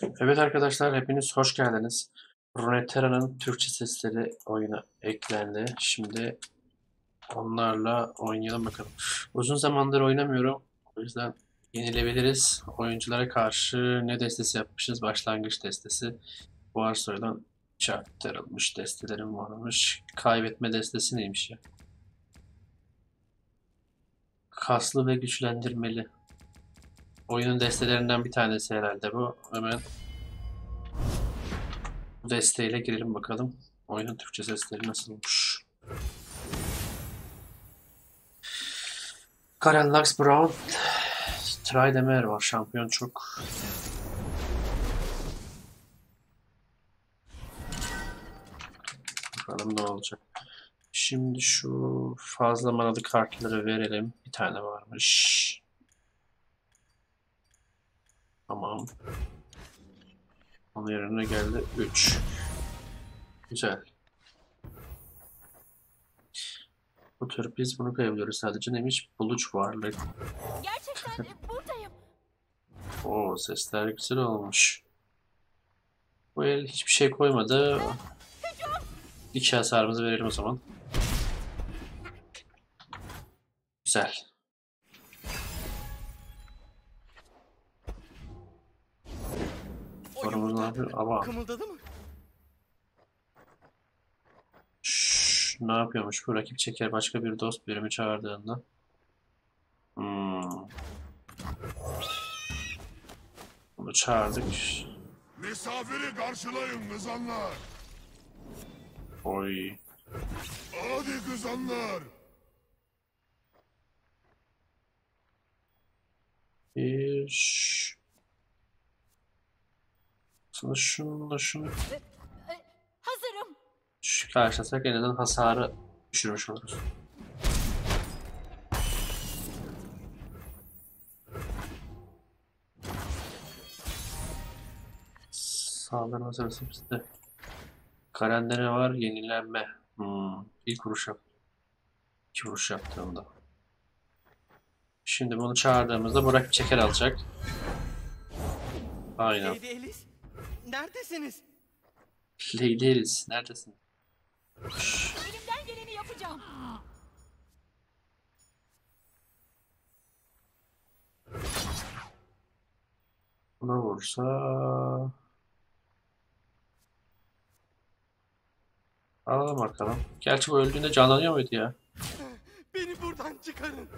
Evet arkadaşlar hepiniz hoş geldiniz. Runeterra'nın Türkçe sesleri oyuna eklendi. Şimdi onlarla oynayalım bakalım. Uzun zamandır oynamıyorum. O yüzden yenilebiliriz. Oyunculara karşı ne destesi yapmışız? Başlangıç destesi. Bu arsoydan çarptırılmış destelerim varmış. Kaybetme destesi neymiş ya? Kaslı ve güçlendirmeli. Oyunun destelerinden bir tanesi herhalde bu. Hemen bu desteğiyle girelim bakalım. Oyunun Türkçe sesleri nasılmış. Karen Lux Brown. Trydemer var. Şampiyon çok. Bakalım ne olacak. Şimdi şu fazla manalı kartları verelim. Bir tane varmış. Tamam. Onun yerine geldi 3. Güzel. Bu tür biz bunu koyabiliyoruz sadece neymiş? Buluç varlık. Gerçekten e, buradayım. Oo sesler güzel olmuş. Bu el hiçbir şey koymadı. İki hasarımızı verelim o zaman. Güzel. Yapıyor? Ama kımıldadı mı? Şşş, ne yapıyormuş bu? Rakip çeker başka bir dost birimi çağırdığında. Hmm. Bunu çağırdık. Misafiri karşılayın kızanlar. Oy. Hadi kızanlar. Bir. Aslında şununla şunu hazırım. şu karşılasak en azından hasarı düşürmüş oluruz. Saldırma sırası bizde. Karende ne var? Yenilenme. Hmm. İlk vuruş yap. İki vuruş yaptığımda. Şimdi bunu çağırdığımızda bu rakip çeker alacak. Aynen. Neredesiniz? Lady Alice neredesin? Elimden geleni yapacağım. Buna vursa... Alalım bakalım. Gerçi bu öldüğünde canlanıyor muydu ya? Beni buradan çıkarın.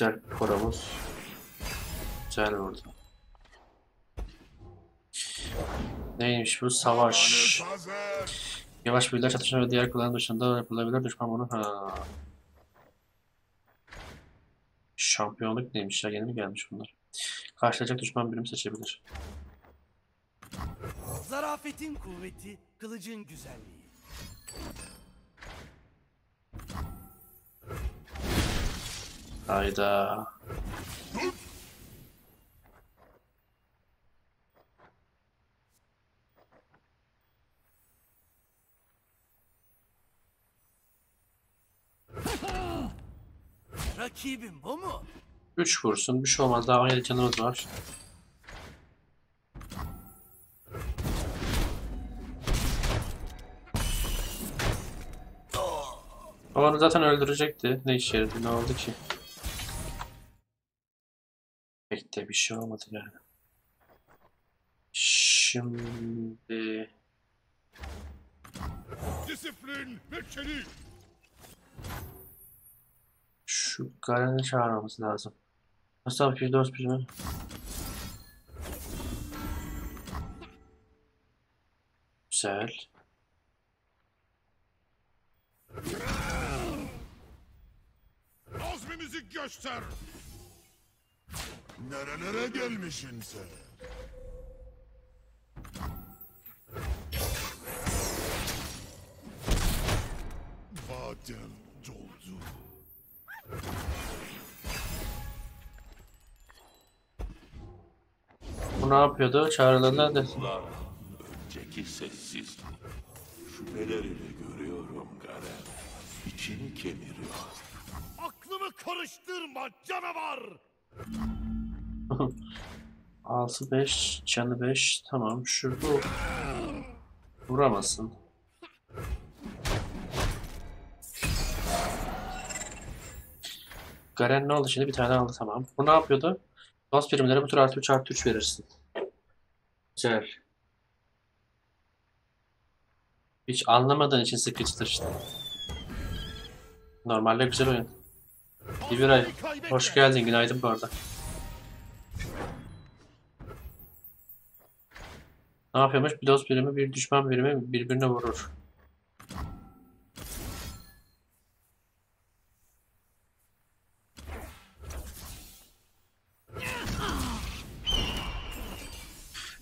Güzel koramız. Güzel vurdu. Neymiş bu? Savaş. Yavaş birler çatışma ve diğer kullanım dışında yapılabilir. Düşman bunu... Ha. Şampiyonluk neymiş ya? Yeni mi gelmiş bunlar? Karşılayacak düşman birim seçebilir. Zarafetin kuvveti, kılıcın güzelliği. Hayda. Rakibim bu mu? 3 vursun. Bir şey olmaz. Daha 17 canımız var. Onu zaten öldürecekti. Ne işe yaradı? Ne oldu ki? Pek de bir şey olmadı yani. Şimdi... Disiplin ve çelik. Şu Garen'i çağırmamız lazım. Dost bir mi? Güzel. Azmimizi göster. Nerelere gelmişsin sen? Vadem doldu. Bu ne yapıyordu? Çağrılarına da... Önceki sessiz. Şüphelerini görüyorum Garen. İçini kemiriyor. karıştırma canavar. 6 5 canı 5 tamam şurada vuramazsın. Garen ne oldu şimdi bir tane aldı tamam. Bu ne yapıyordu? Bas birimlere bu tur artı 3 artı 3 verirsin. Güzel. Hiç anlamadığın için sıkıcıdır işte. Normalde güzel oyun. İbiray, hoş geldin. Günaydın bu arada. Ne yapıyormuş? Bir dost birimi bir düşman birimi birbirine vurur.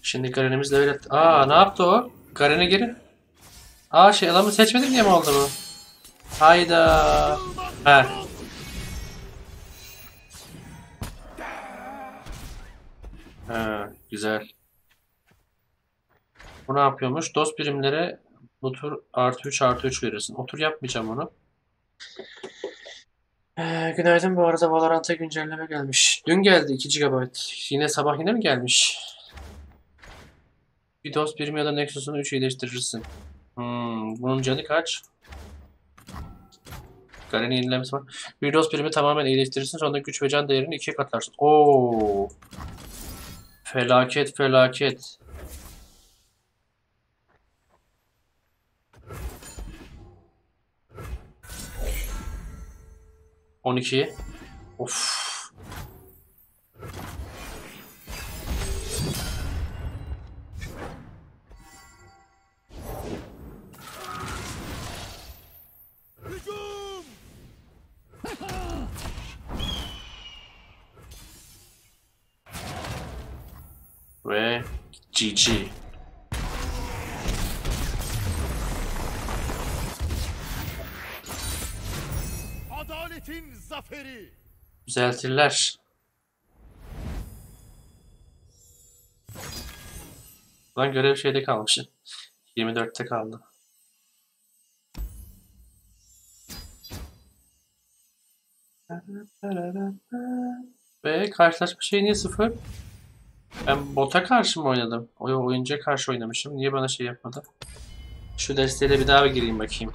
Şimdi Garen'imiz de öyle... Aa ne yaptı o? Garen'e geri. Aa şey adamı seçmedik diye mi oldu bu? Hayda. He. Güzel. Bu ne yapıyormuş? Dost birimlere bu tur artı 3 artı 3 verirsin. O tur yapmayacağım onu. Ee, günaydın bu arada Valorant'a güncelleme gelmiş. Dün geldi 2 GB. Yine sabah yine mi gelmiş? Bir dost birimi ya da Nexus'unu 3 iyileştirirsin. Hmm, bunun canı kaç? Garen'in yenilemesi var. Bir dost birimi tamamen iyileştirirsin sonra güç ve can değerini ikiye katlarsın. Oo. Felaket felaket. On iki. Of. Ve GG. Adaletin zaferi. Düzeltirler. Lan görev şeyde kalmış. 24'te kaldı. Ve karşılaşma şey niye sıfır? Ben bota karşı mı oynadım? O oyuncuya karşı oynamışım. Niye bana şey yapmadı? Şu desteğiyle bir daha bir gireyim bakayım.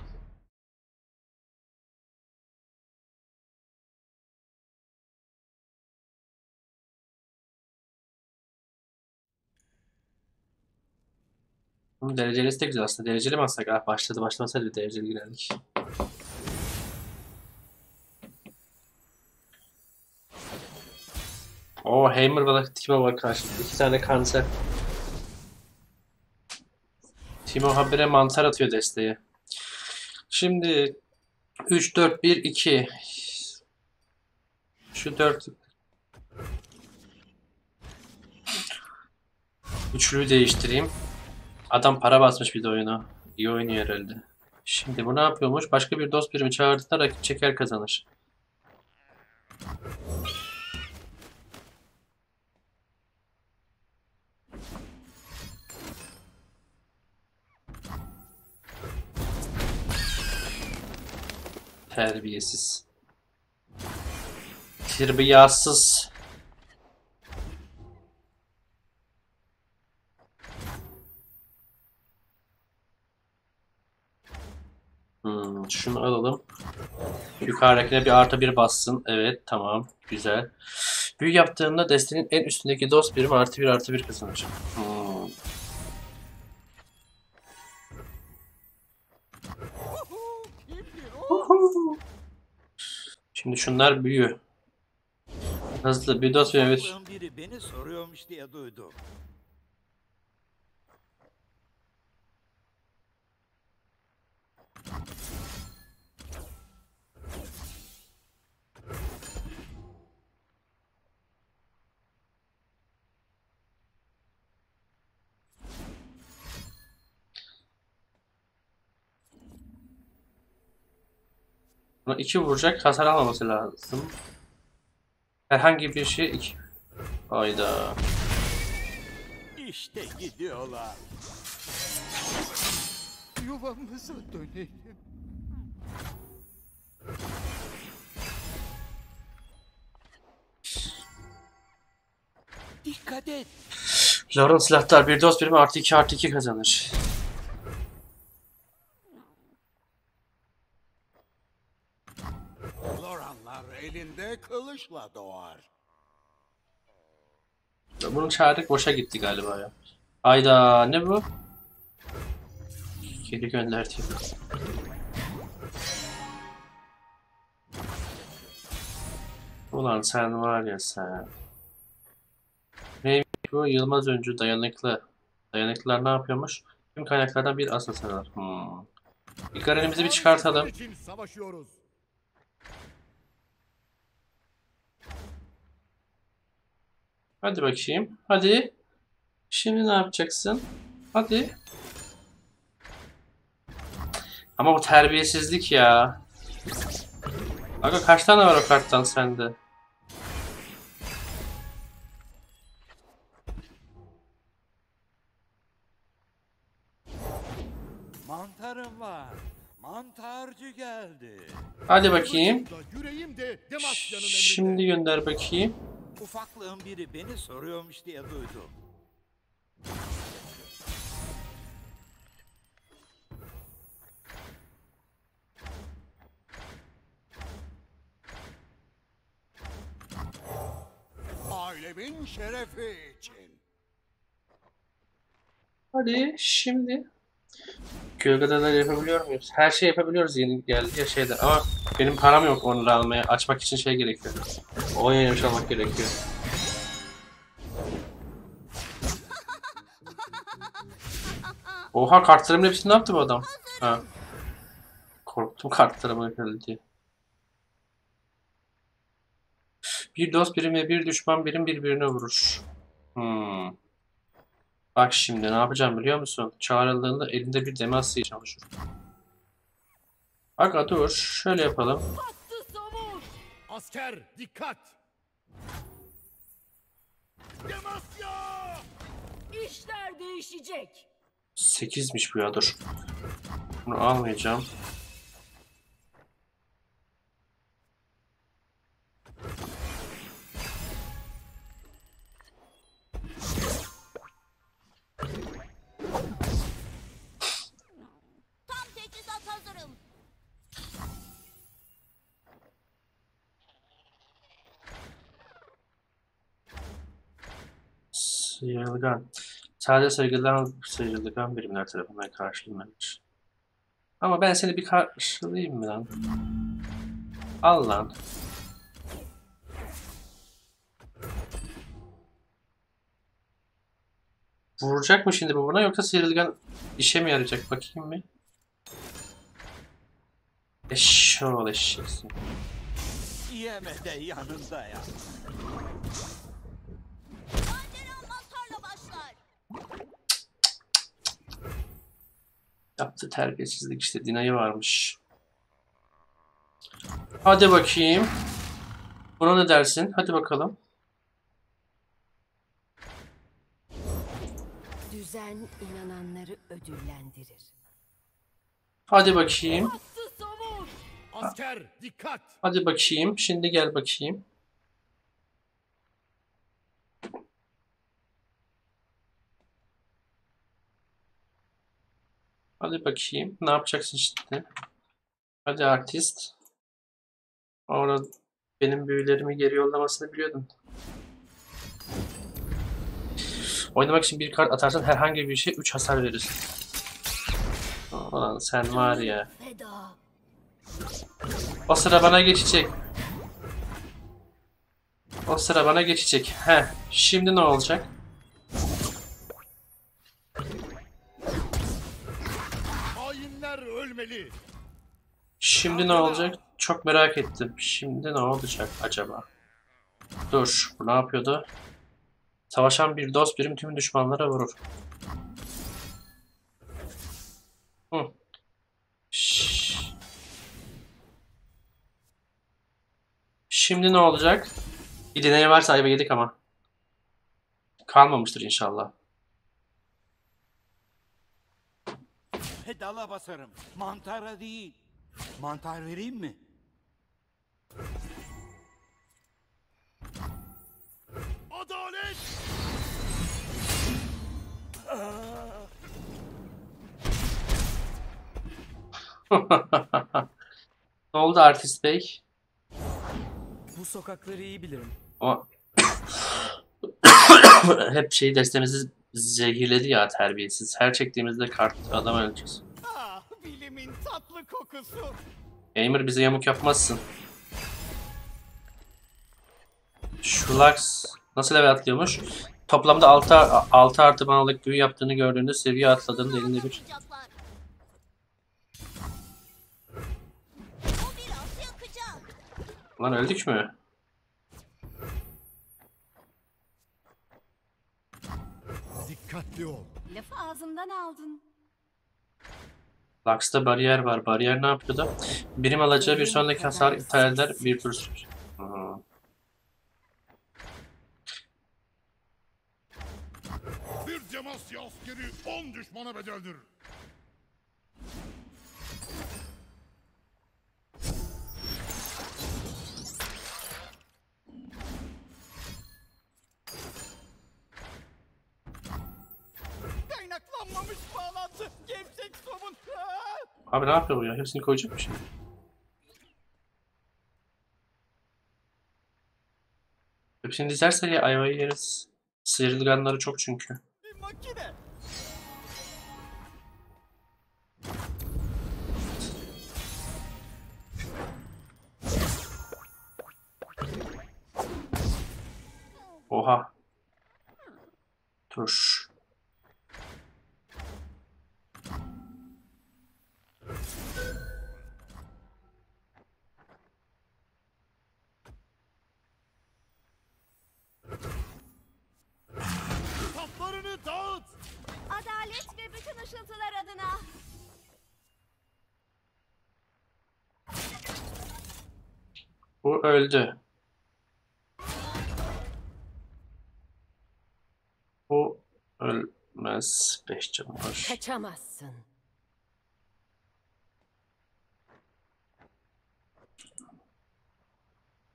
Bunun derecelisi de güzel aslında. Dereceli mi alsak? Ah başladı başlamasaydı dereceli girerdik. Oo Hammer bana Timo var karşımda. İki tane kanser. Timo habire mantar atıyor desteğe. Şimdi 3 4 1 2 Şu 4 Üçlüyü değiştireyim. Adam para basmış bir de oyuna. İyi oynuyor herhalde. Şimdi bu ne yapıyormuş? Başka bir dost birimi çağırdığında rakip çeker kazanır. Terbiyesiz. Terbiyasız. Hmm, şunu alalım. Yukarıdakine bir artı bir bassın. Evet tamam. Güzel. Büyü yaptığında destenin en üstündeki dost birimi artı bir artı bir kazanır. Hmm. Şimdi şunlar büyü. Hızlı bir dost. Saklığın biri beni soruyormuş diye duydum. Buna iki vuracak hasar almaması lazım. Herhangi bir şey iki. Hayda. İşte gidiyorlar. Yuvamıza dönelim. Dikkat et. Lawrence silahlar bir dost birimi artı iki artı iki kazanır. Kılıçla doğar. Bunu çağırdık boşa gitti galiba ya. Ayda ne bu? Geri gönderdi. Ulan sen var ya sen. Neymiş bu? Yılmaz öncü dayanıklı. Dayanıklılar ne yapıyormuş? Tüm kaynaklardan bir asıl sanılır. Hmm. İlk arenimizi bir çıkartalım. için savaşıyoruz. Hadi bakayım. Hadi. Şimdi ne yapacaksın? Hadi. Ama bu terbiyesizlik ya. Aga kaç tane var o karttan sende? Mantarım var. Mantarcı geldi. Hadi bakayım. Şimdi gönder bakayım. Ufaklığın biri beni soruyormuş diye duydum. Ailemin şerefi için. Hadi şimdi. Gölgedeler yapabiliyor muyuz? Her şey yapabiliyoruz yeni geldi ya şeyden ama benim param yok onları almaya. Açmak için şey gerekiyor. O yayınmış almak gerekiyor. Oha kartlarımın hepsini ne yaptı bu adam? Ha. Korktum kartlarıma öyle diye. Bir dost birim ve bir düşman birim birbirine vurur. Hmm. Bak şimdi ne yapacağım biliyor musun? Çağrıldığında elinde bir demasya çalışır. Aga dur. Şöyle yapalım. Asker dikkat. Demasya! İşler değişecek. 8'miş bu ya dur. Bunu almayacağım. Sıyrılgan. Sadece sıyrılgan, sıyrılgan birimler tarafından karşılanmış. Ama ben seni bir karşılayayım mı lan? Al lan. Vuracak mı şimdi bu buna yoksa sıyrılgan işe mi yarayacak bakayım mı? Eşşoğlu eşeksin. Yeme de yanında ya. Yaptı terbiyesizlik işte Dina'yı varmış. Hadi bakayım. Buna ne dersin? Hadi bakalım. Düzen inananları ödüllendirir. Hadi bakayım. Asker dikkat. Hadi bakayım. Şimdi gel bakayım. Hadi bakayım. Ne yapacaksın şimdi? Hadi artist. Orada benim büyülerimi geri yollamasını biliyordun. Oynamak için bir kart atarsan herhangi bir şey 3 hasar verir. Ulan sen var ya. O sıra bana geçecek. O sıra bana geçecek. He, şimdi ne olacak? Ölmeli. Şimdi ne olacak? Çok merak ettim. Şimdi ne olacak acaba? Dur, bu ne yapıyordu? Savaşan bir dost birim tüm düşmanlara vurur. Hı. Şimdi ne olacak? Bir deney varsa ayıba yedik ama. Kalmamıştır inşallah. Pedala basarım. Mantara değil. Mantar vereyim mi? Adalet Ne oldu artist bey? Bu sokakları iyi bilirim. O hep şey destemizi zehirledi ya terbiyesiz. Her çektiğimizde kart adam öleceğiz. Ah, bilimin tatlı kokusu. Gamer bize yamuk yapmazsın. Şulax nasıl level atlıyormuş? Toplamda 6, 6 artı manalık büyü yaptığını gördüğünde seviye atladığında elinde bir. Lan öldük mü? Dikkatli ol. Lafı ağzımdan aldın. Lux'ta bariyer var. Bariyer ne yapıyordu? Birim alacağı bir sonraki hasar iptal eder. Bir tur. Bir Demasya askeri 10 düşmana bedeldir. Gevşek somun. Abi ne yapıyor bu ya? Hepsini koyacak mı şimdi? Hepsini dizerse ya ayvayı yeriz. Sıyrılganları çok çünkü. Bir makine. Oha. Tuş. Öldü. Bu ölmez. 5 canı var. Kaçamazsın.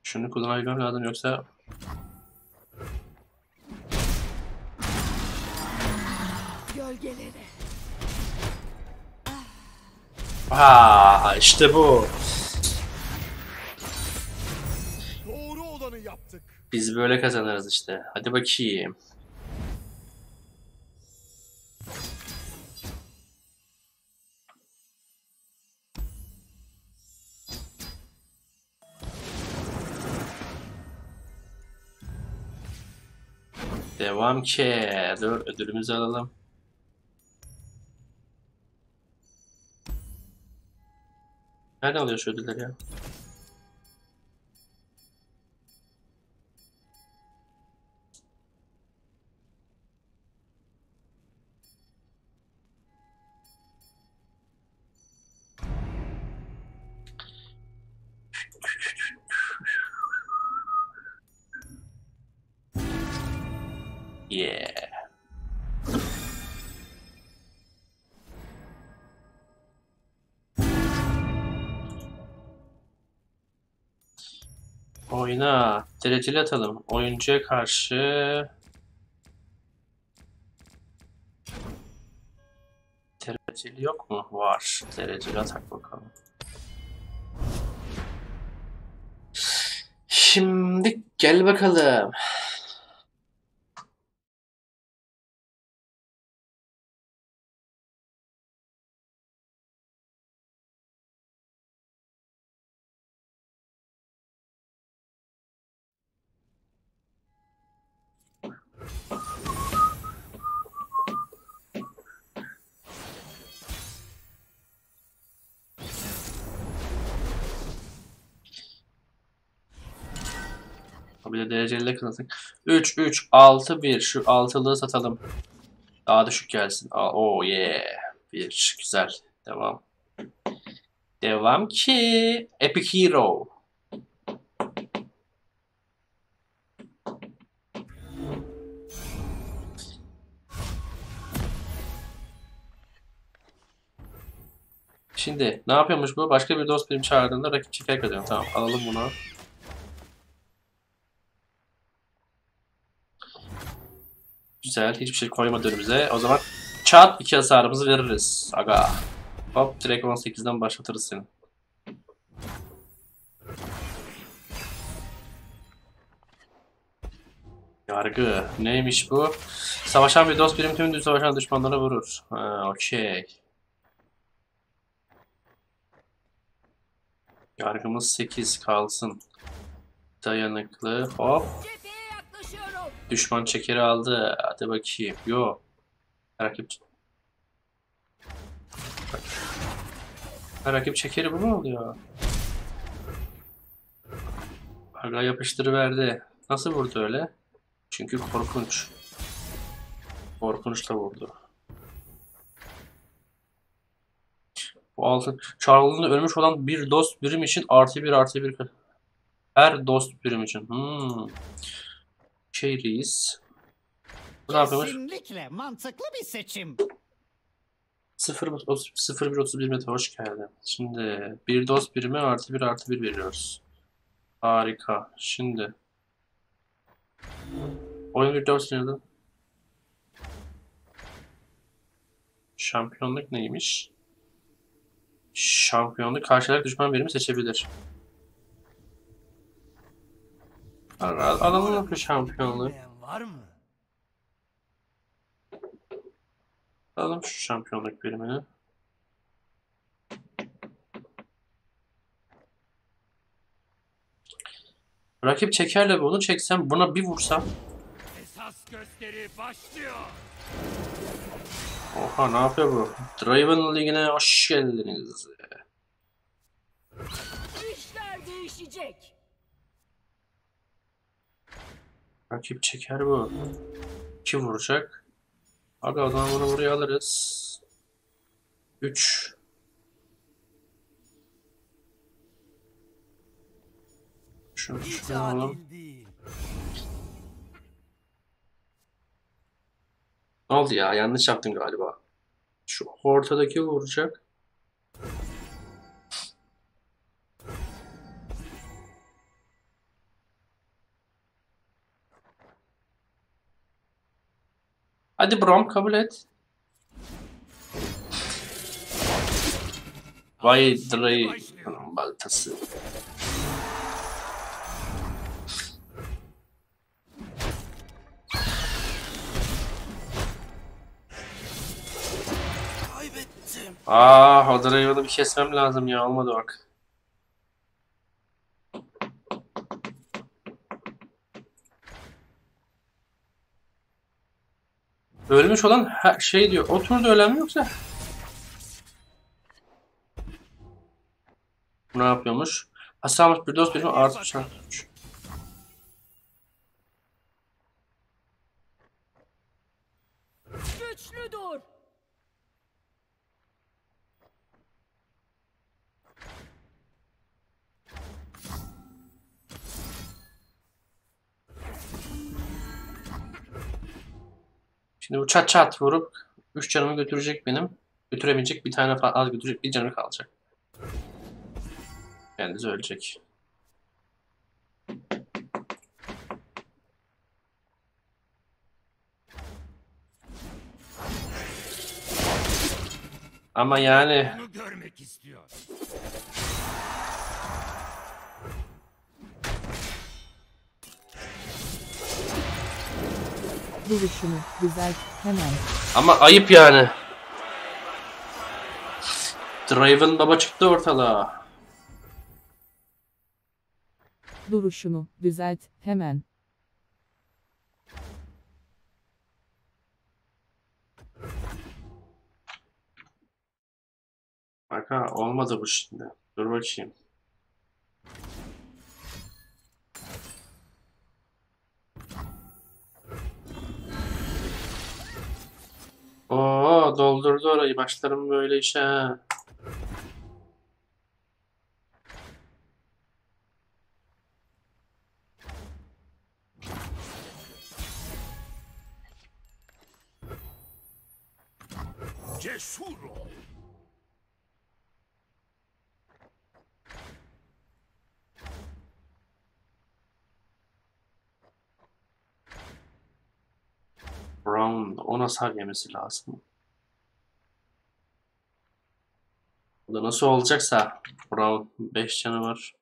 Şunu kullanabilmem lazım yoksa Gölgelere. Aa, işte bu. Biz böyle kazanırız işte. Hadi bakayım. Devam ki. Dur ödülümüzü alalım. Nerede alıyor şu ödülleri ya? Yeah. Oyna. Dereceli atalım. Oyuncuya karşı Dereceli yok mu? Var. Dereceli atak bakalım. Şimdi gel bakalım. Bir de dereceli kılsın. 3, 3, 6, 1. Şu altılığı satalım. Daha düşük gelsin. Aa, Oh yeah. 1. Güzel. Devam. Devam ki. Epic Hero. Şimdi ne yapıyormuş bu? Başka bir dost benim çağırdığında rakip çeker kazanıyor. Tamam alalım bunu. Güzel. Hiçbir şey koymadı önümüze. O zaman çat iki hasarımızı veririz. Aga. Hop direkt 18'den başlatırız seni. Yargı. Neymiş bu? Savaşan bir dost birim tüm düz savaşan düşmanlara vurur. Ha, okey. Yargımız 8 kalsın. Dayanıklı. Hop. Düşman çekeri aldı. Hadi bakayım. Yo. Rakip Ha, rakip çekeri bu mu oluyor? Aga yapıştırıverdi. Nasıl vurdu öyle? Çünkü korkunç. Korkunçla vurdu. Bu altın. Çarlığında ölmüş olan bir dost birim için artı bir artı bir. Her dost birim için. Hmm. Şey reis. Bu ne yapıyormuş? Kesinlikle mantıklı bir seçim. 0 1 31 metre hoş geldin. Şimdi bir dost birimi artı bir artı bir veriyoruz. Harika. Şimdi oyun bir dost nerede? Şampiyonluk neymiş? Şampiyonluk karşılarak düşman birimi seçebilir. Al- Adamın yok ki şampiyonluğu. Var mı? Alalım şu şampiyonluk birimini. Rakip çekerle bunu çeksem buna bir vursam. Esas gösteri başlıyor. Oha ne yapıyor bu? Draven Ligi'ne hoş geldiniz. İşler değişecek. Rakip çeker bu. İki vuracak. Aga o zaman bunu buraya alırız. 3 Şunu şunu alalım. Ne oldu ya? Yanlış yaptım galiba. Şu ortadaki vuracak. Hadi Brom kabul et. Vay Dray baltası. Kaybettim. Aa, o Dray'ı bir kesmem lazım ya. Olmadı bak. Ölmüş olan her şey diyor. O turda ölen mi yoksa? Ne yapıyormuş? Hasarmış bir dost birimi artı çarpmış. Güçlü Şimdi bu çat çat vurup 3 canımı götürecek benim. Götüremeyecek bir tane falan az götürecek bir canı kalacak. Kendisi ölecek. Ama yani Bunu görmek istiyor. Duruşunu düzelt hemen. ama ayıp yani. Draven baba çıktı ortalığa. Duruşunu düzelt hemen. Bak ha olmadı bu şimdi. Dur bakayım. Oo doldurdu orayı. Başlarım böyle işe. Cesur ol. 10 hasar yemesi lazım. Bu da nasıl olacaksa Brown 5 canı var.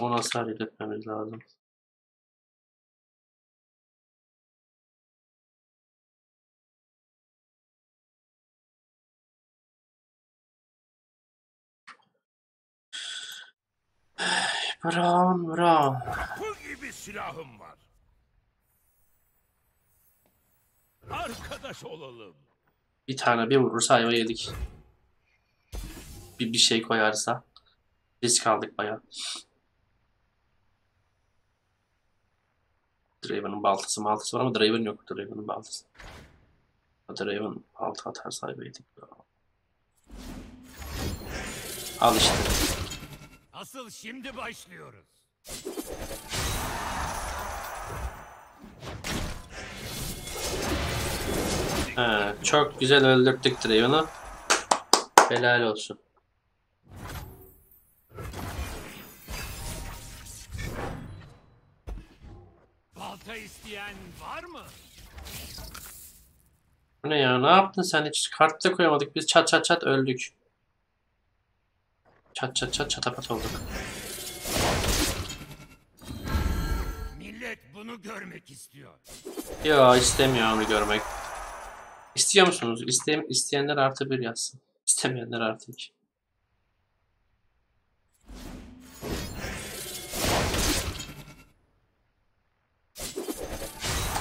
10 hasar yedirtmemiz lazım. Brown, Brown. Bu gibi silahım var. Arkadaş olalım. Bir tane bir vurursa ayva yedik. Bir, bir şey koyarsa. Risk aldık bayağı. Draven'ın baltası maltası var ama Draven yok. Draven'ın baltası. Draven altı atarsa ayva yedik. Al işte. Asıl şimdi başlıyoruz. He, çok güzel öldürttük Draven'ı. Helal olsun. Balta isteyen var mı? Bu ne ya? Ne yaptın sen? Hiç kart da koyamadık. Biz çat çat çat öldük. Çat çat çat çatapat olduk. Millet bunu görmek istiyor. Yo istemiyor onu görmek. İstiyor musunuz? İste, isteyenler artı bir yazsın. İstemeyenler artı iki.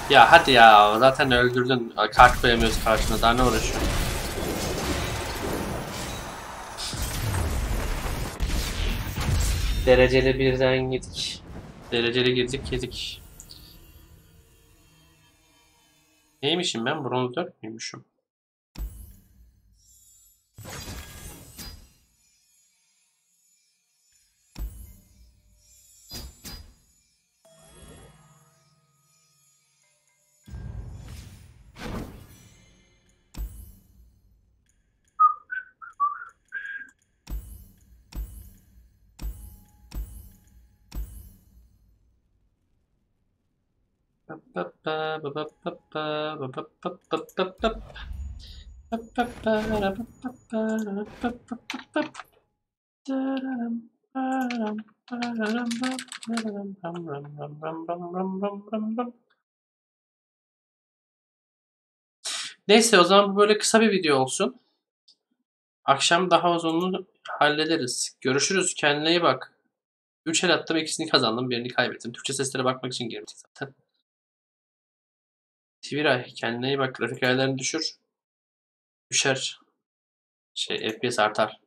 Ya hadi ya zaten öldürdün. Kart koyamıyoruz karşına daha ne uğraşıyorsun? Dereceli birden yedik. Dereceli girdik yedik. Neymişim ben? Bronz 4 müymüşüm? Neyse o zaman bu böyle kısa bir video olsun. Akşam daha uzunluğunu hallederiz. Görüşürüz. Kendine iyi bak. 3 el attım. ikisini kazandım. Birini kaybettim. Türkçe seslere bakmak için girmiştik zaten. Twiray kendine iyi bak. Grafik ayarlarını düşür. Düşer. Şey FPS artar.